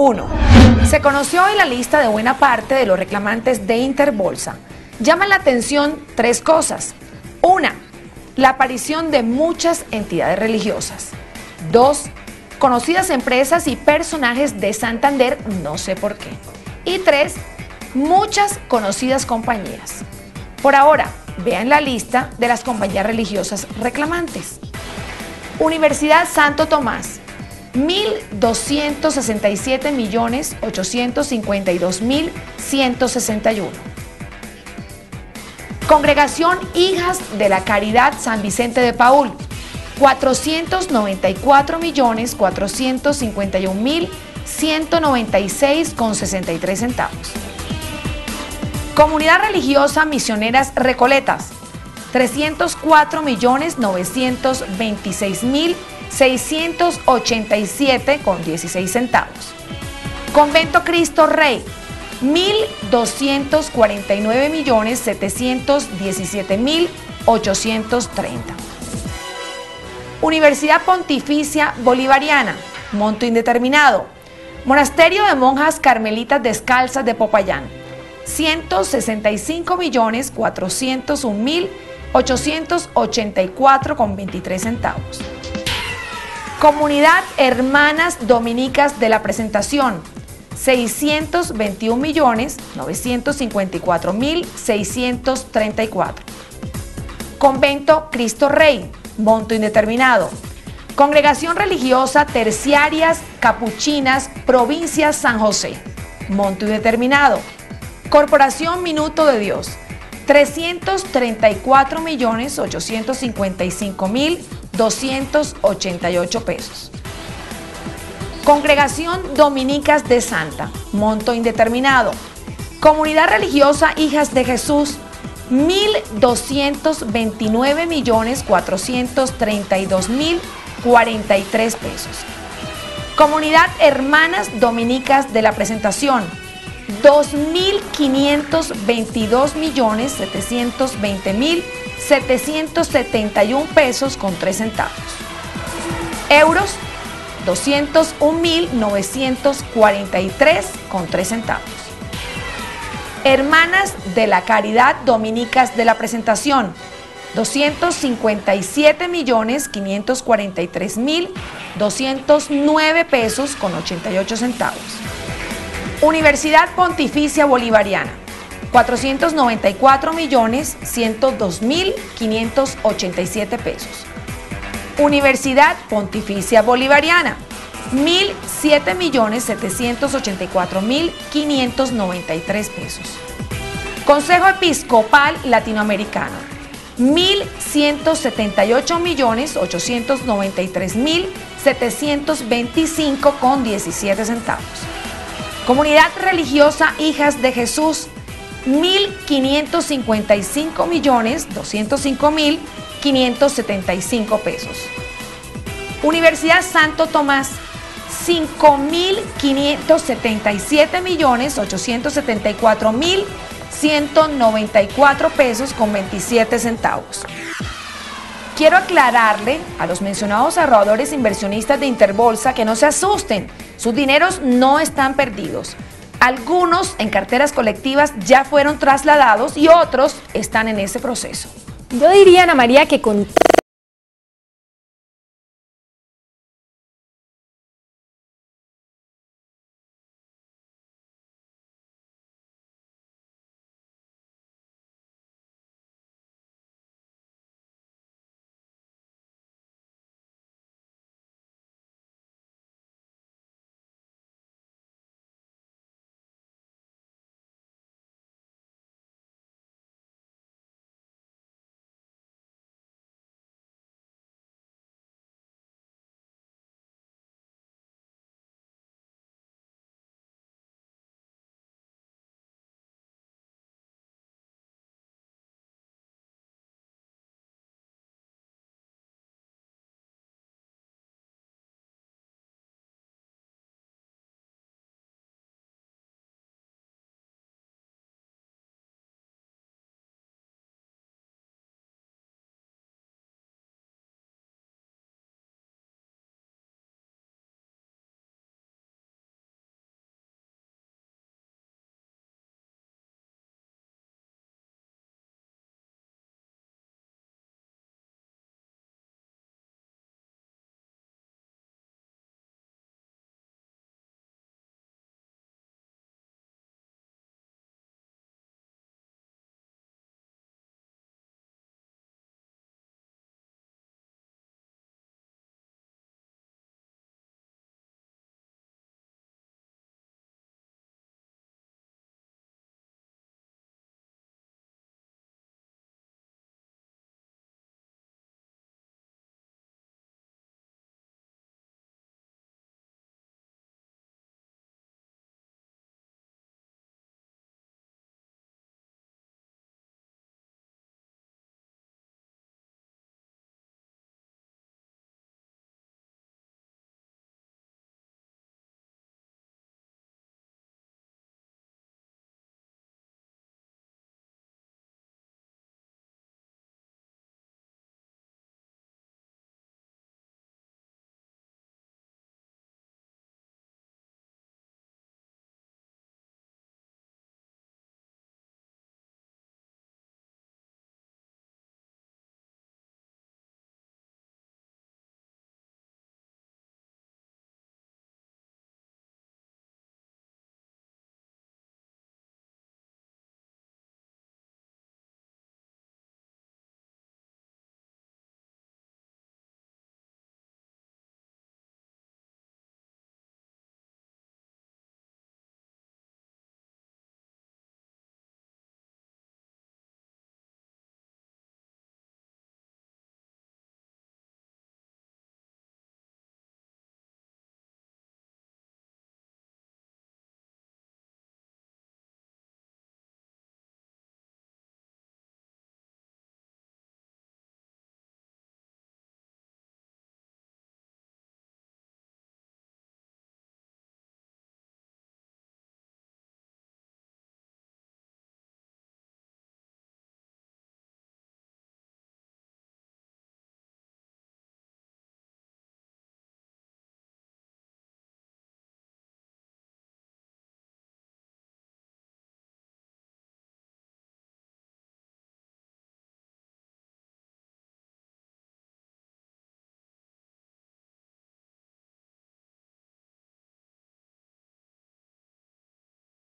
1. Se conoció hoy la lista de buena parte de los reclamantes de Interbolsa. Llaman la atención tres cosas. Una, la aparición de muchas entidades religiosas. Dos, conocidas empresas y personajes de Santander, no sé por qué. Y tres, muchas conocidas compañías. Por ahora, vean la lista de las compañías religiosas reclamantes. Universidad Santo Tomás, 1.267.852.161. Congregación Hijas de la Caridad San Vicente de Paul, 494.451.196,63 centavos. Comunidad Religiosa Misioneras Recoletas, 304.926.687 con 16 centavos. Convento Cristo Rey, 1.249.717.830. Universidad Pontificia Bolivariana, monto indeterminado. Monasterio de Monjas Carmelitas Descalzas de Popayán, 165.401.884 con 23 centavos. Comunidad Hermanas Dominicas de la Presentación, 621.954.634. Convento Cristo Rey, monto indeterminado. Congregación Religiosa Terciarias Capuchinas, Provincia San José, monto indeterminado. Corporación Minuto de Dios, 334.855.288 pesos. Congregación Dominicas de Santa, monto indeterminado. Comunidad Religiosa Hijas de Jesús, 1.229.432.043 pesos. Comunidad Hermanas Dominicas de la Presentación, 2.522.720.771 pesos con 3 centavos. Euros, 201.943 con 3 centavos. Hermanas de la Caridad Dominicas de la Presentación, 257.543.209 pesos con 88 centavos. Universidad Pontificia Bolivariana, 494.102.587 pesos. Universidad Pontificia Bolivariana, 1.007.784.593 pesos. Consejo Episcopal Latinoamericano, 1.178.893.725 con 17 centavos. Comunidad Religiosa Hijas de Jesús, 1.555.205.575 pesos. Universidad Santo Tomás, 5.577.874.194 pesos con 27 centavos. Quiero aclararle a los mencionados ahorradores inversionistas de Interbolsa que no se asusten, sus dineros no están perdidos. Algunos en carteras colectivas ya fueron trasladados y otros están en ese proceso. Yo diría, Ana María, que con